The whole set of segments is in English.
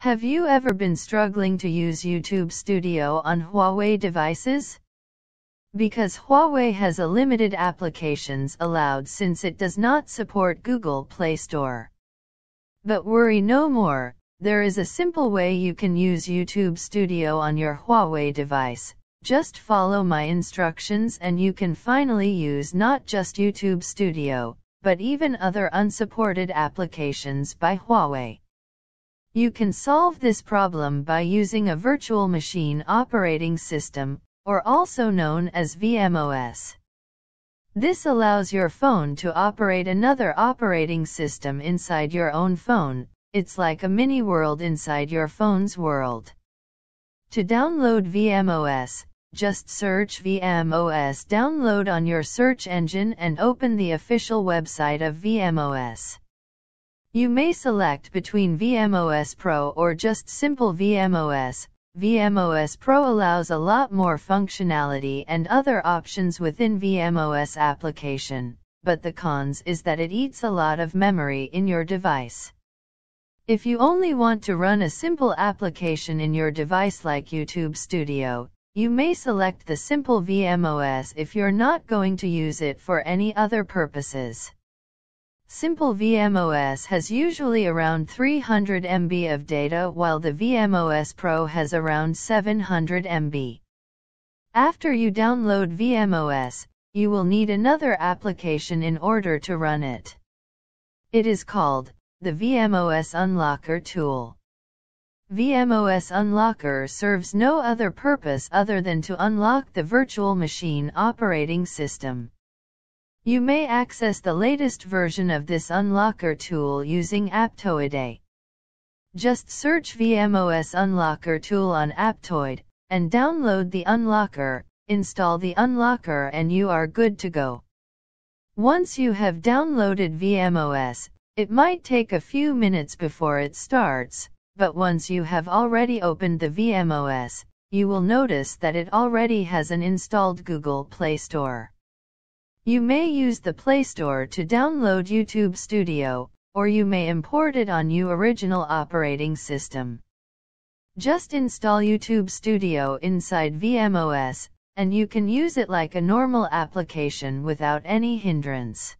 Have you ever been struggling to use YouTube Studio on Huawei devices? Because Huawei has a limited applications allowed since it does not support Google Play Store. But worry no more, there is a simple way you can use YouTube Studio on your Huawei device. Just follow my instructions and you can finally use not just YouTube Studio, but even other unsupported applications by Huawei. You can solve this problem by using a virtual machine operating system, or also known as VMOS. This allows your phone to operate another operating system inside your own phone, it's like a mini world inside your phone's world. To download VMOS, just search VMOS download on your search engine and open the official website of VMOS. You may select between VMOS Pro or just simple VMOS. VMOS Pro allows a lot more functionality and other options within VMOS application, but the cons is that it eats a lot of memory in your device. If you only want to run a simple application in your device like YouTube Studio, you may select the simple VMOS if you're not going to use it for any other purposes. Simple VMOS has usually around 300 MB of data while the VMOS Pro has around 700 MB. After you download VMOS, you will need another application in order to run it. It is called the VMOS Unlocker tool. VMOS Unlocker serves no other purpose other than to unlock the virtual machine operating system. You may access the latest version of this unlocker tool using Aptoide. Just search VMOS Unlocker tool on Aptoide, and download the unlocker, install the unlocker and you are good to go. Once you have downloaded VMOS, it might take a few minutes before it starts, but once you have already opened the VMOS, you will notice that it already has an installed Google Play Store. You may use the Play Store to download YouTube Studio, or you may import it on your original operating system. Just install YouTube Studio inside VMOS, and you can use it like a normal application without any hindrance.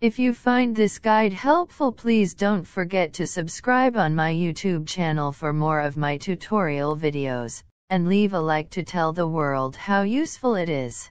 If you find this guide helpful please don't forget to subscribe on my YouTube channel for more of my tutorial videos, and leave a like to tell the world how useful it is.